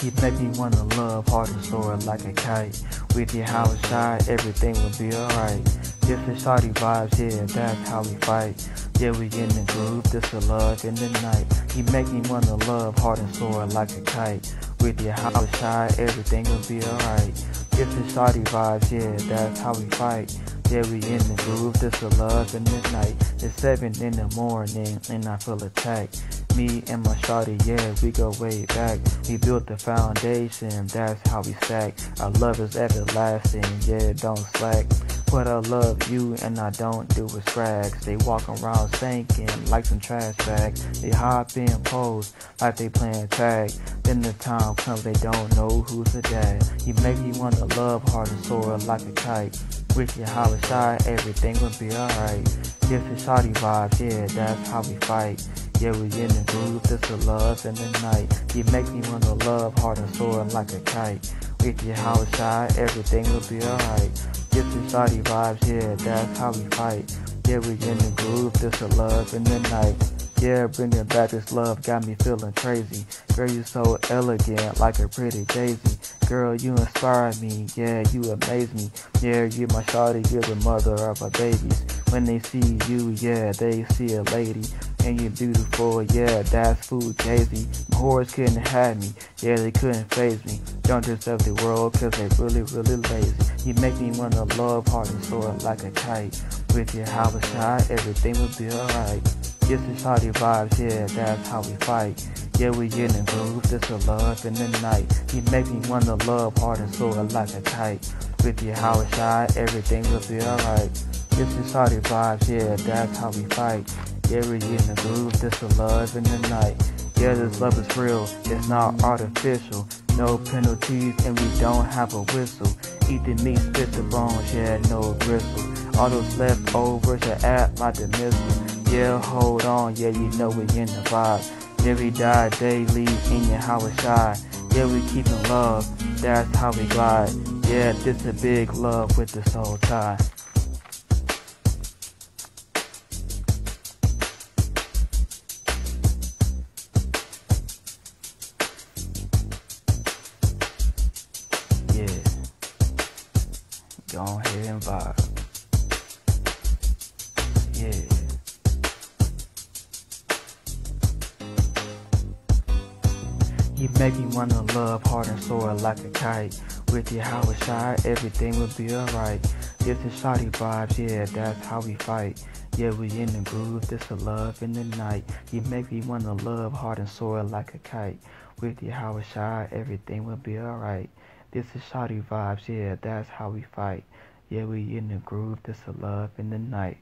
He make me wanna love, heart and soar like a kite. With your house shy, everything will be alright. Is shawty vibes, yeah, that's how we fight. Yeah, we in the groove, this is love in the night. He make me wanna love, heart and soar like a kite. With your house shy, everything will be alright. Is shawty vibes, yeah, that's how we fight. Yeah, we in the groove, this is love in the night. It's seven in the morning, and I feel attacked. Me and my shawty, yeah, we go way back. We built the foundation, that's how we stack. Our love is everlasting, yeah, don't slack. But I love you and I don't do with scrags. They walk around sinking like some trash bags. They hop in pose like they playing tag. Then the time comes they don't know who's the dad. You make me wanna love hard and soar like a kite. With your hollow shy, everything will be alright. This is shawty vibes, yeah, that's how we fight. Yeah, we in the groove, this is love in the night. You make me wanna love hard and soar like a kite. With your hollow shy, everything will be alright. Get is shawty vibes, yeah, that's how we fight. Yeah, we in the groove, this is love in the night. Yeah, bringing back this love got me feeling crazy. Girl, you so elegant, like a pretty daisy. Girl, you inspire me, yeah, you amaze me. Yeah, you my shawty, you're the mother of our babies. When they see you, yeah, they see a lady. And you're beautiful, yeah, that's food crazy. My whores couldn't have me, yeah, they couldn't phase me. Don't deserve the world, cause they really, really lazy. You make me wanna love hard and soar like a kite. With your house shy, everything will be alright. This is shawty vibes, yeah, that's how we fight. Yeah, we in the groove, this a love in the night. You make me wanna love hard and soar like a kite. With your house shy, everything will be alright. This is shawty vibes, yeah, that's how we fight. We in the groove, this is love in the night. Yeah, this love is real, it's not artificial. No penalties and we don't have a whistle. Eat the meat, spit the bones, yeah, no gristle. All those leftovers are at my dismissal. Yeah, hold on, yeah, you know we in the vibe. Yeah, we die daily in your house shy. Yeah, we keepin' love, that's how we glide. Yeah, this a big love with the soul tie. Go ahead and vibe. Yeah. You make me wanna love hard and soar like a kite. With you, your house shy, everything will be alright. This is shawty vibes, yeah, that's how we fight. Yeah, we in the groove, this is love in the night. You make me wanna love hard and soar like a kite. With you, your house shy, everything will be alright. This is shawty vibes, yeah, that's how we fight. Yeah, we in the groove, this a love in the night.